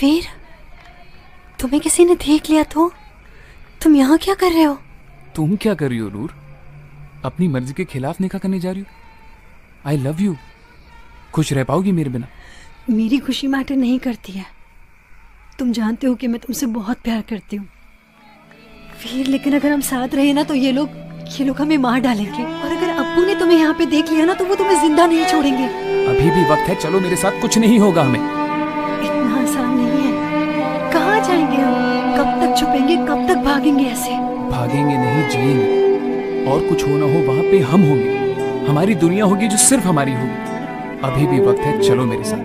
फिर तुम्हें किसी ने देख लिया तो? तुम यहाँ क्या कर रहे हो? तुम क्या कर रही हो नूर? अपनी मर्ज़ी के खिलाफ निकाह करने जा रही हो? आई लव यू खुश रह पाओगी मेरे बिना? मेरी खुशी मैटर नहीं करती है। तुम जानते हो कि मैं तुमसे बहुत प्यार करती हूँ। फिर लेकिन अगर हम साथ रहे ना तो ये लोग ये लोग हमें मार डालेंगे। और अगर अब्बू ने तुम्हें यहाँ पे देख लिया ना तो वो तुम्हें ज़िंदा नहीं छोड़ेंगे। अभी भी वक्त है चलो मेरे साथ कुछ नहीं होगा हमें। कब तक कब तक भागेंगे ऐसे? भागेंगे नहीं जिएँगे। और कुछ होना हो वहाँ पे हम होंगे। हमारी दुनिया होगी जो सिर्फ़ हमारी होगी। अभी भी वक्त है चलो मेरे साथ।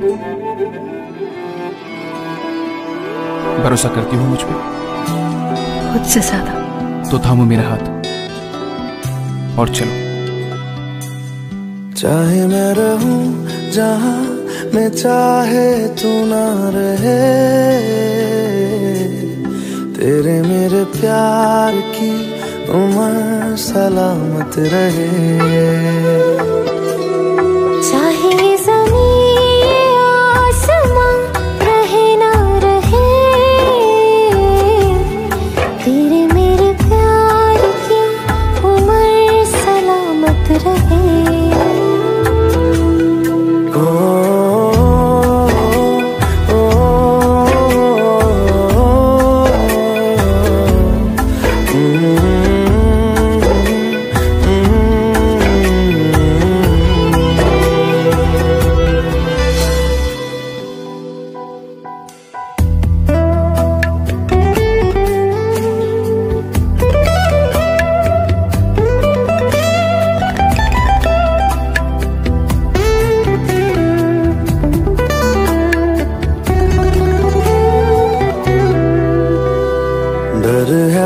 भरोसा करती हूँ मुझ पर खुद से ज़्यादा। तो थामो मेरा हाथ। और चलो। चाहे मैं रहूँ जहाँ मैं चाहे तू ना रहे। तेरे मेरे प्यार की उम्र सलामत रहे।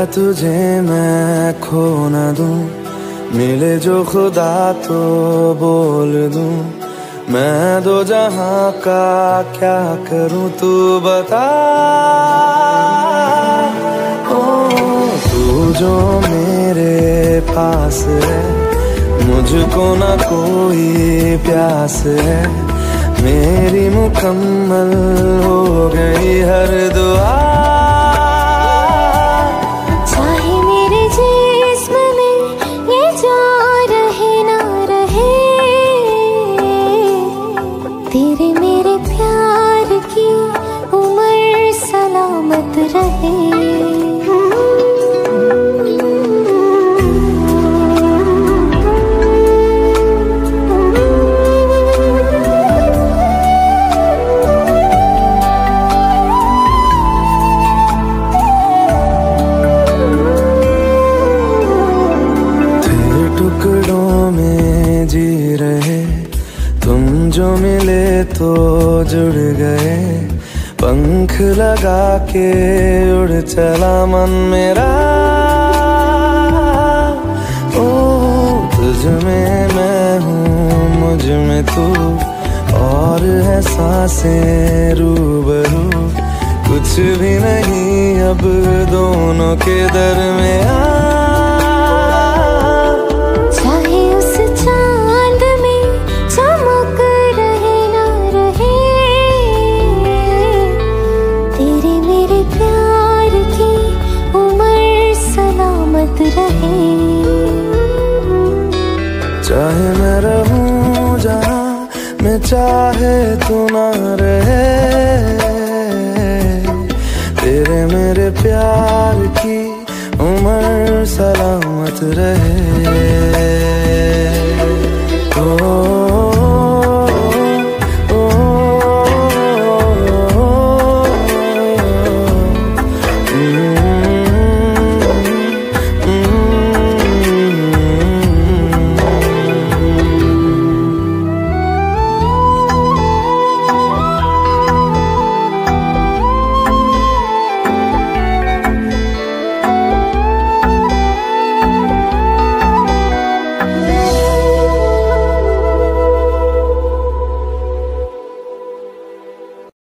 तुझे मैं खो न दूँ। मिले जो खुदा तो बोल दूँ। मैं दो जहाँ का क्या करूँ, तू बता। ओ, तू जो मेरे पास है, मुझको ना कोई प्यास है। मेरी मुकम्मल हो गई हर दुआ। सलामत रहे। जी रहे। तुम जो मिले तो जुड़ गए। पंख लगा के उड़ चला मन मेरा। ओ, तुझ में मैं हूँ, मुझमें तू। और है साँसें रूबरू। कुछ भी नहीं, अब दोनों के दरमियाँ चाहे मैं रहूँ जहाँ मैं चाहे तू ना रहे। तेरे मेरे प्यार की उम्र सलामत रहे।